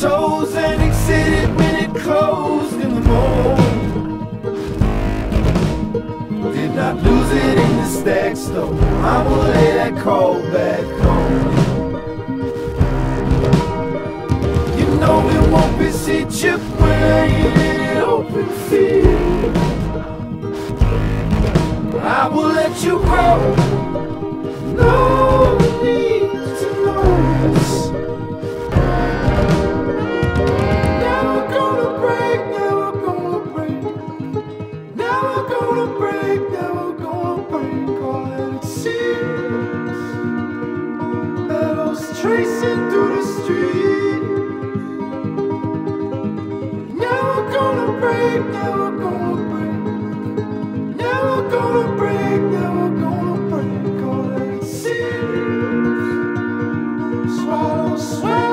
Toes and exited when it closed in the morning. Did not lose it in the stacks though. I'ma lay that call back home. You know it won't be see chip when I ain't in an open field. I will let you grow. No. Never gonna break, never gonna break all that it seems. Tracing through the. Never gonna break, never gonna break. Never gonna break, never gonna break all that it seems. Swallow, swallow.